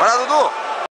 Para, Dudu!